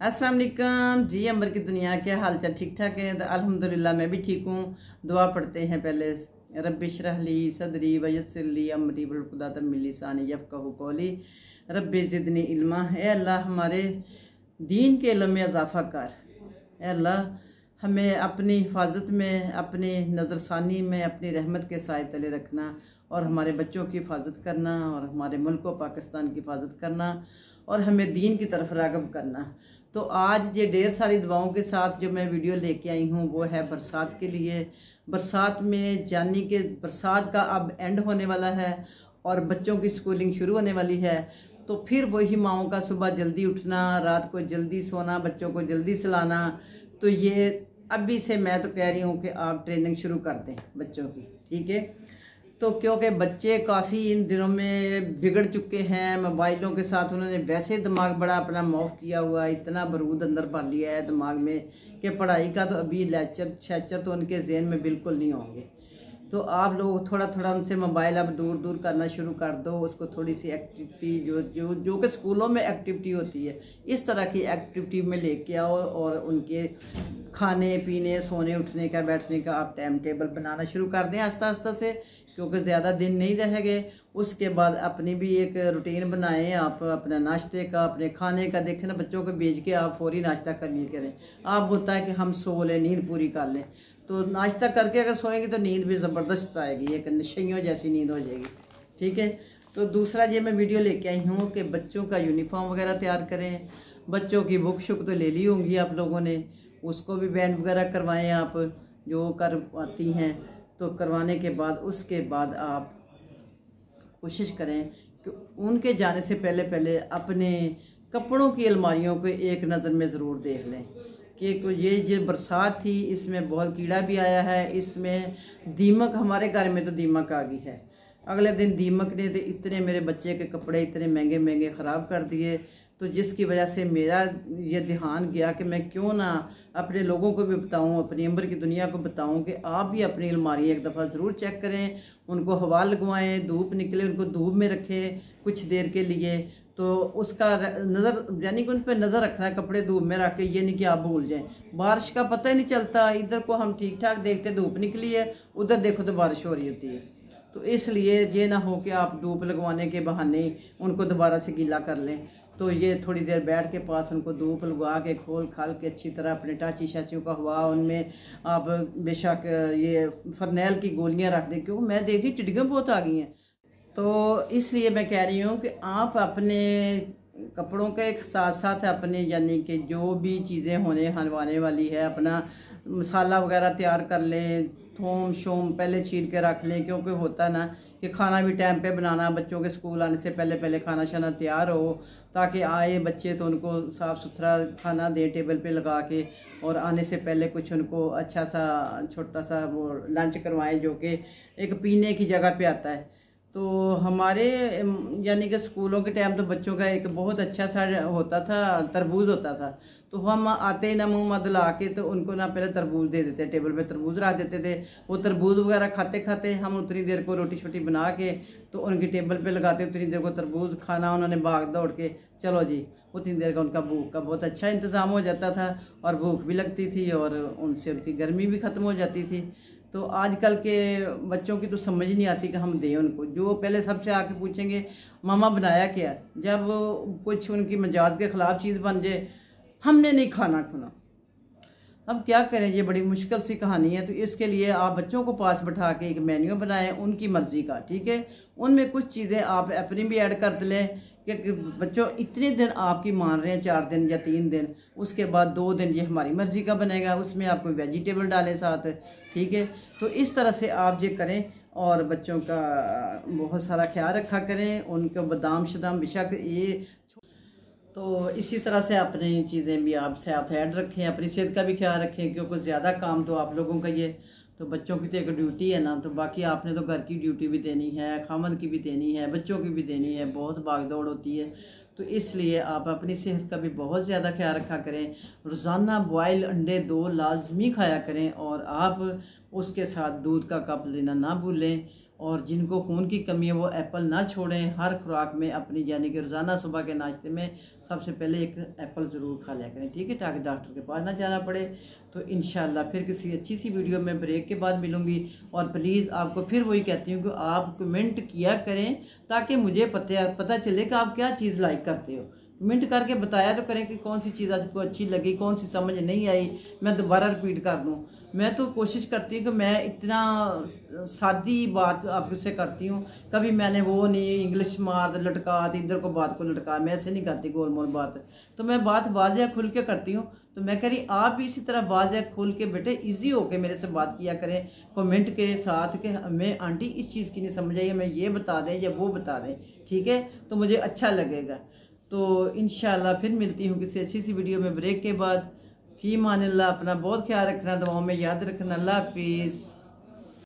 السلام علیکم۔ جی عمر کی دنیا کے حال چال ٹھیک ٹھاک ہیں؟ الحمدللہ میں بھی ٹھیک ہوں۔ دعا پڑھتے ہیں پہلے۔ رب شرح لی صدری ویسر لی عمری برخدا ملی ثانی یفقہ کولی رب زدنی علما۔ اے اللہ، ہمارے دین کے علم میں اضافہ کر۔ اے اللہ، ہمیں اپنی حفاظت میں، اپنی نظر ثانی میں، اپنی رحمت کے سائے تلے رکھنا اور ہمارے بچوں کی حفاظت کرنا اور ہمارے ملک و پاکستان کی حفاظت کرنا اور ہمیں دین کی طرف راغب کرنا۔ تو آج یہ ڈھیر ساری دواؤں کے ساتھ جو میں ویڈیو لے کے آئی ہوں وہ ہے برسات کے لیے۔ برسات میں جانی کے برسات کا اب اینڈ ہونے والا ہے اور بچوں کی سکولنگ شروع ہونے والی ہے، تو پھر وہی ماؤں کا صبح جلدی اٹھنا، رات کو جلدی سونا، بچوں کو جلدی سلانا۔ تو یہ ابھی سے میں تو کہہ رہی ہوں کہ آپ ٹریننگ شروع کر دیں بچوں کی، ٹھیک ہے؟ تو کیونکہ بچے کافی ان دنوں میں بگڑ چکے ہیں، موبائلوں کے ساتھ انہوں نے ویسے دماغ بڑا اپنا موف کیا ہوا ہے اتنا برود اندر بھر لیا ہے دماغ میں کہ پڑھائی کا تو ابھی لیچر شیچر تو ان کے ذہن میں بالکل نہیں ہوں گے۔ تو آپ لوگ تھوڑا تھوڑا ان سے موبائل اب دور دور کرنا شروع کر دو، اس کو تھوڑی سی ایکٹیوٹی جو جو جو کہ سکولوں میں ایکٹیویٹی ہوتی ہے، اس طرح کی ایکٹیویٹی میں لے کے آؤ اور ان کے کھانے پینے، سونے اٹھنے کا، بیٹھنے کا آپ ٹائم ٹیبل بنانا شروع کر دیں آہستہ آہستہ سے، کیونکہ زیادہ دن نہیں رہ گئے۔ اس کے بعد اپنی بھی ایک روٹین بنائیں، آپ اپنا ناشتے کا، اپنے کھانے کا دیکھیں نا، بچوں کو بھیج کے آپ فوری ناشتہ کر لیے کریں۔ آپ ہوتا ہے کہ ہم سو لیں، نیند پوری کر لیں۔ تو ناشتہ کر کے اگر سوئیں گے تو نیند بھی زبردست آئے گی، ایک نشیوں جیسی نیند ہو جائے گی، ٹھیک ہے؟ تو دوسرا یہ میں ویڈیو لے کے آئی ہوں کہ بچوں کا یونیفارم وغیرہ تیار کریں، بچوں کی بک شک تو لے لی ہوں گی آپ لوگوں نے، اس کو بھی بینڈ وغیرہ کروائیں آپ، جو کر آتی ہیں، تو کروانے کے بعد، اس کے بعد آپ کوشش کریں کہ ان کے جانے سے پہلے پہلے اپنے کپڑوں کی الماریوں کو ایک نظر میں ضرور دیکھ لیں۔ کہ یہ یہ برسات تھی، اس میں بہت کیڑا بھی آیا ہے، اس میں دیمک ہمارے گھر میں تو دیمک آ گئی ہے۔ اگلے دن دیمک نے تو اتنے میرے بچے کے کپڑے اتنے مہنگے مہنگے خراب کر دیے۔ تو جس کی وجہ سے میرا یہ دھیان گیا کہ میں کیوں نہ اپنے لوگوں کو بھی بتاؤں، اپنی عمر کی دنیا کو بتاؤں کہ آپ بھی اپنی الماریاں ایک دفعہ ضرور چیک کریں، ان کو ہوا لگوائیں، دھوپ نکلے، ان کو دھوپ میں رکھیں، کچھ دیر کے لیے۔ تو اس کا نظر یعنی کہ ان پہ نظر رکھنا ہے کپڑے دھوپ میں رکھ کے، یہ نہیں کہ آپ بھول جائیں۔ بارش کا پتہ ہی نہیں چلتا، ادھر کو ہم ٹھیک ٹھاک دیکھتے دھوپ نکلی ہے، ادھر دیکھو تو بارش ہو رہی ہوتی ہے۔ تو اس لیے یہ نہ ہو کہ آپ دھوپ لگوانے کے بہانے ان کو دوبارہ سے گیلا کر لیں۔ تو یہ تھوڑی دیر بیٹھ کے پاس ان کو دھوپ لگوا کے کھول کھال کے اچھی طرح اپنے ٹاچی شاچیوں کا ہوا، ان میں آپ بے شک یہ فرنیل کی گولیاں رکھ دیں۔ کیوں؟ میں دیکھ رہی ٹڈیاں بہت آ گئی ہیں۔ تو اس لیے میں کہہ رہی ہوں کہ آپ اپنے کپڑوں کے ساتھ ساتھ اپنے یعنی کہ جو بھی چیزیں ہونے ہنوانے والی ہے، اپنا مسالہ وغیرہ تیار کر لیں، تھوم شوم پہلے چھیل کے رکھ لیں، کیونکہ ہوتا نا کہ کھانا بھی ٹائم پہ بنانا، بچوں کے اسکول آنے سے پہلے پہلے کھانا شانا تیار ہو، تاکہ آئے بچے تو ان کو صاف ستھرا کھانا دیں ٹیبل پہ لگا کے، اور آنے سے پہلے کچھ ان کو اچھا سا، چھوٹا سا وہ لنچ کروائیں، جو کہ ایک پینے کی جگہ پہ آتا ہے۔ تو ہمارے یعنی کہ سکولوں کے ٹائم تو بچوں کا ایک بہت اچھا سا ہوتا تھا، تربوز ہوتا تھا۔ تو ہم آتے نہ منہ مد لا کے تو ان کو نہ پہلے تربوز دے دیتے، ٹیبل پہ تربوز رکھ دیتے تھے۔ وہ تربوز وغیرہ کھاتے کھاتے ہم اتنی دیر کو روٹی شوٹی بنا کے تو ان کی ٹیبل پہ لگاتے، اتنی دیر کو تربوز کھانا انہوں نے بھاگ دوڑ کے۔ چلو جی اتنی دیر کا ان کا بھوک کا بہت اچھا انتظام ہو جاتا تھا اور بھوک بھی لگتی تھی اور ان سے ان کی گرمی بھی ختم ہو جاتی تھی۔ تو آج کل کے بچوں کی تو سمجھ نہیں آتی کہ ہم دیں ان کو۔ جو پہلے سب سے آ کے پوچھیں گے، ماما بنایا کیا؟ جب کچھ ان کی مجاز کے خلاف چیز بن جائے، ہم نے نہیں کھانا کھانا۔ اب کیا کریں؟ یہ بڑی مشکل سی کہانی ہے۔ تو اس کے لیے آپ بچوں کو پاس بٹھا کے ایک مینیو بنائیں، ان کی مرضی کا، ٹھیک ہے؟ ان میں کچھ چیزیں آپ اپنی بھی ایڈ کر لیں۔ کہ بچوں اتنے دن آپ کی مان رہے ہیں، چار دن یا تین دن، اس کے بعد دو دن یہ ہماری مرضی کا بنے گا، اس میں آپ کو ویجیٹیبل ڈالیں ساتھ، ٹھیک ہے؟ تو اس طرح سے آپ یہ کریں اور بچوں کا بہت سارا خیال رکھا کریں، ان کو بادام شدام بشک، یہ تو اسی طرح سے اپنی چیزیں بھی آپ سے آپ ایڈ رکھیں، اپنی صحت کا بھی خیال رکھیں، کیونکہ زیادہ کام تو آپ لوگوں کا یہ تو بچوں کی تو ایک ڈیوٹی ہے نا، تو باقی آپ نے تو گھر کی ڈیوٹی بھی دینی ہے، خامد کی بھی دینی ہے، بچوں کی بھی دینی ہے، بہت باغ دوڑ ہوتی ہے۔ تو اس لیے آپ اپنی صحت کا بھی بہت زیادہ خیال رکھا کریں۔ روزانہ بوائل انڈے دو لازمی کھایا کریں اور آپ اس کے ساتھ دودھ کا کپ لینا نہ بھولیں۔ اور جن کو خون کی کمی ہے، وہ ایپل نہ چھوڑیں۔ ہر خوراک میں اپنی یعنی کہ روزانہ صبح کے ناشتے میں سب سے پہلے ایک ایپل ضرور کھا لیا کریں، ٹھیک ہے؟ تاکہ ڈاکٹر کے پاس نہ جانا پڑے۔ تو انشاءاللہ پھر کسی اچھی سی ویڈیو میں بریک کے بعد ملوں گی۔ اور پلیز آپ کو پھر وہی کہتی ہوں کہ آپ کمنٹ کیا کریں تاکہ مجھے پتہ چلے کہ آپ کیا چیز لائک کرتے ہو۔ کمنٹ کر کے بتایا تو کریں کہ کون سی چیز آپ کو اچھی لگی کون سی سمجھ نہیں آئی میں دوبارہ رپیٹ کر دوں میں تو کوشش کرتی ہوں کہ میں اتنا سادی بات آپ سے کرتی ہوں کبھی میں نے وہ نہیں انگلش مار لٹکا ادھر کو بات کو لٹکا میں ایسے نہیں کرتی گول مول بات تو میں بات واضح کھل کے کرتی ہوں تو میں کہہ رہی آپ بھی اسی طرح واضح کھل کے بیٹے ایزی ہو کے میرے سے بات کیا کریں کومنٹ کے ساتھ کہ ہمیں آنٹی اس چیز کی نہیں سمجھ آئی ہمیں یہ بتا دیں یا وہ بتا دیں ٹھیک ہے تو مجھے اچھا لگے گا تو انشاءاللہ پھر ملتی ہوں کسی اچھی سی ویڈیو میں بریک کے بعد. فی مان اللہ اپنا بہت خیال رکھنا، دعاؤں میں یاد رکھنا. اللہ حافظ.